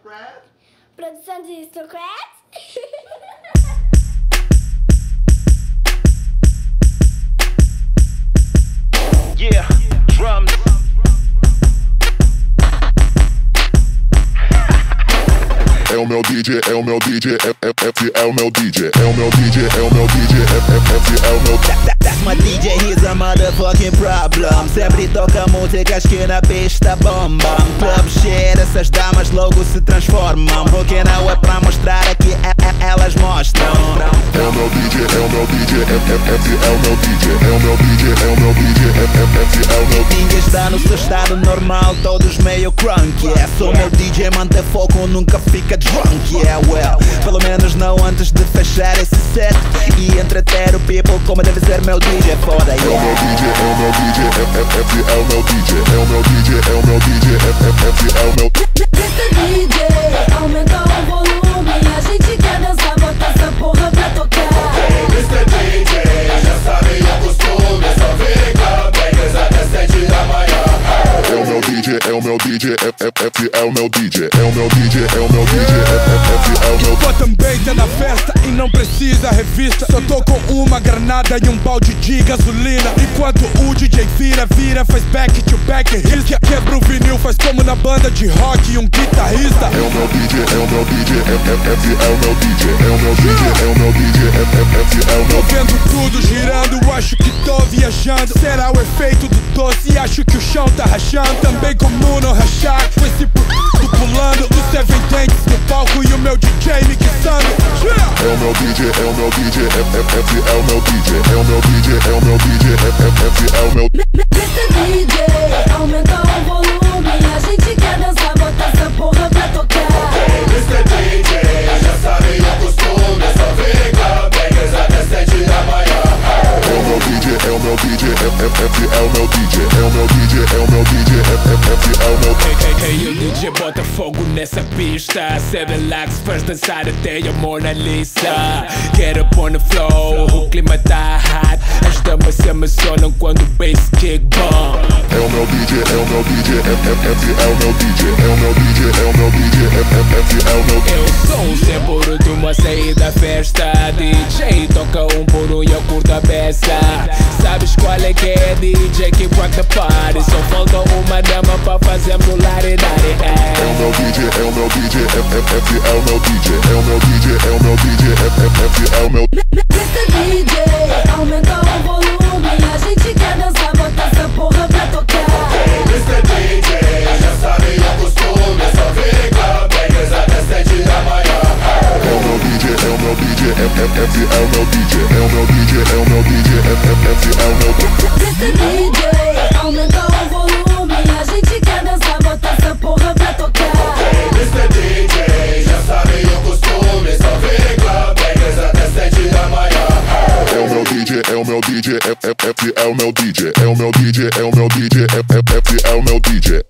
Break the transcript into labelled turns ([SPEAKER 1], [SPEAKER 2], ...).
[SPEAKER 1] Aristocrat.
[SPEAKER 2] Produção de Aristocrat.
[SPEAKER 3] o meu DJ, é o meu DJ, F, F, F, é o meu DJ, é o meu DJ, é o meu DJ, F, F, é o meu
[SPEAKER 4] That's my DJ, he's a motherfucking problem. Sempre toca músicas que na pista bombam Club shit, essas damas logo se transformam. Porque não é pra mostrar aqui, é, é, elas mostram.
[SPEAKER 3] É o meu DJ, é o meu DJ, F, F, F, é o meu DJ, é o meu DJ, é o meu DJ, F, F, F, é o meu
[SPEAKER 4] Ninguém está no seu estado normal, todos meio crunk Yeah, sou meu DJ, mantém foco, nunca fica drunk. Yeah, well, pelo menos não antes de fechar esse set. E entreter o people como deve ser meu DJ Foda,
[SPEAKER 3] É o meu
[SPEAKER 4] yeah.
[SPEAKER 3] DJ, é o meu DJ, F, F, F, é o meu DJ, é o meu DJ, é o meu DJ, meu
[SPEAKER 5] DJ,
[SPEAKER 3] F, F, F, é o meu DJ, é o meu DJ, é o meu DJ, F, F, F, é o meu
[SPEAKER 6] Pô, também tá na festa e não precisa revista. Só tô com uma granada e um balde de gasolina. Enquanto o DJ vira, vira, faz back to back hits. Que- Quebra o vinil, faz como na banda de rock e um guitarrista.
[SPEAKER 3] É o meu DJ, é o meu DJ, F, F, F, é o meu DJ, é o meu DJ, é o meu DJ, F, F, F, é o
[SPEAKER 6] Tô
[SPEAKER 3] meu
[SPEAKER 6] vendo tudo girando, tô viajando. Será o efeito do doce? Acho que o chão tá rachando. Também como não rachar, com esse pu- pulando. Os Seven Tanks no palco e o meu DJ mixando.
[SPEAKER 3] É o meu DJ, é o meu DJ, F, F, F, é o meu DJ, é o meu DJ, é o meu DJ, F, F, F, é o meu
[SPEAKER 5] Mr. DJ,
[SPEAKER 1] DJ, é
[SPEAKER 3] o meu DJ, é o meu DJ, F, F, F, é o meu
[SPEAKER 6] ei, ei, o DJ bota fogo nessa pista. Seven Lakhs faz dançar até a Mona Lisa Get up on the floor, o clima tá hot. As damas se emocionam quando o bass kick bom
[SPEAKER 3] É o meu DJ, é o meu DJ, F, F, F, é o meu DJ, é o meu DJ, é o meu DJ, F, F, F, é o meu
[SPEAKER 6] Eu the party Só falta uma dama pra fazermos o laridade
[SPEAKER 3] É o meu DJ, é o meu DJ, F, F, F, é o meu DJ, é o meu DJ, é o meu DJ, F, F, F, é o meu
[SPEAKER 5] Mr. DJ, aumenta o volume. A gente quer dançar, bota essa porra pra tocar.
[SPEAKER 1] Mr. DJ, já sabe o costume. É só vir em Campbell, até 7 da manhã.
[SPEAKER 3] É o meu DJ, é o meu é o meu DJ, é o meu DJ, DJ, é o meu DJ, F, F, F, é o meu DJ, é o meu DJ, é o meu DJ, F, F, F, é o meu DJ.